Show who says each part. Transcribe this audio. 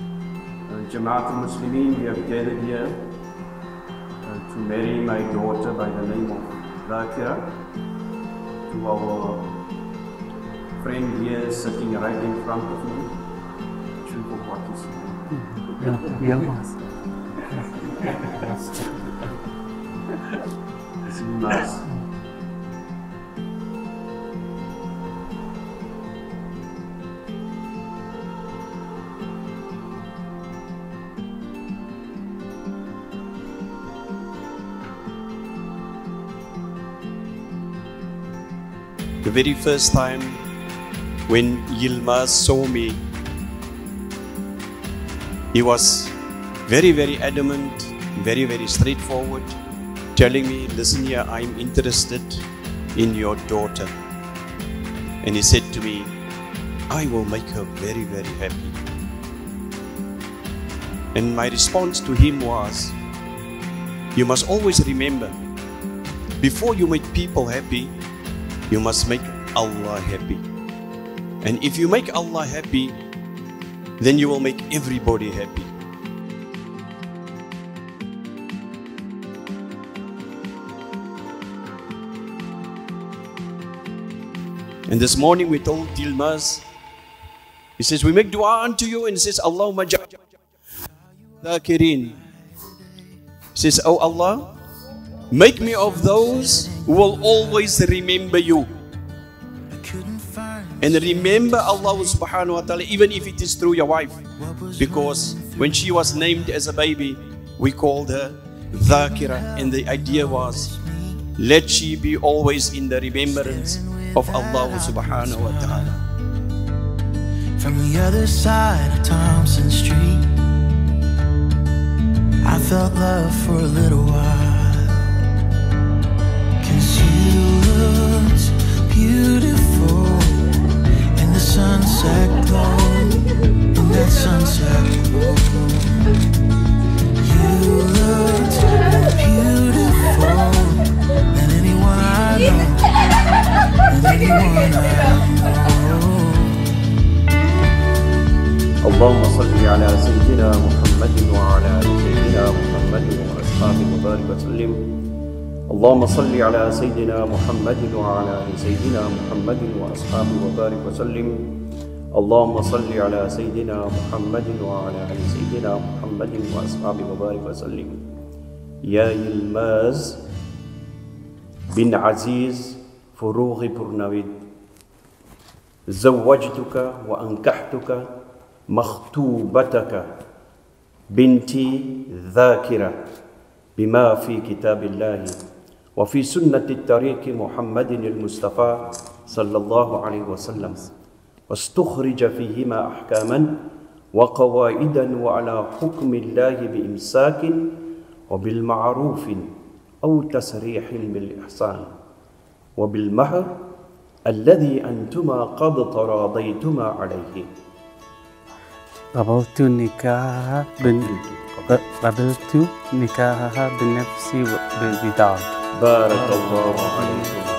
Speaker 1: Uh, Jamaat al-Muslimin, we have gathered here uh, to marry my daughter by the name of Zakira to our friend here sitting right in front of me. Chuko what is his name?
Speaker 2: Yılmaz.
Speaker 1: Yilmaz.
Speaker 3: The very first time when Yilmaz saw me, he was very, very adamant, very, very straightforward, telling me, Listen here, I'm interested in your daughter. And he said to me, I will make her very, very happy. And my response to him was, You must always remember, before you make people happy, you must make Allah happy. And if you make Allah happy, then you will make everybody happy. And this morning we told Yilmaz, he says, We make dua unto you, and he says, Allahumma dhakirin. He says, Oh Allah, make me of those will always remember you. And remember Allah subhanahu wa ta'ala, even if it is through your wife. Because when she was named as a baby, we called her Thaakirah. And the idea was, let she be always in the remembrance of Allah subhanahu wa ta'ala.
Speaker 4: From the other side of Thompson Street, I felt love for a little while. Sunset glow, in that sunset glow. You looked beautiful than anyone I know, than anyone I know.
Speaker 1: اللهم صل على سيدنا محمد وعلى ال سيدنا محمد واصحابه وبارك وسلم اللهم صل على سيدنا محمد وعلى سيدنا محمد وأصحابه وبارك وسلم. اللهم صل على سيدنا محمد وعلى سيدنا محمد وأصحابه وبارك وسلم. يا يلماز بن عزيز فروغ برنويد. زوجتك وأنكحتك مخطوبتك بنتي ذاكرة بما في كتاب الله. وفي سنة الطريق محمد المصطفى صلى الله عليه وسلم. واستخرج فيهما أحكاما وقواعدا وعلى حكم الله بإمساك وبالمعروف أو تسريح بالإحسان. وبالمهر الذي أنتما قد تراضيتما عليه.
Speaker 2: قبلت النكاح بن قبلت. نكاحها بنفسي وبدار
Speaker 1: بارك الله عليكم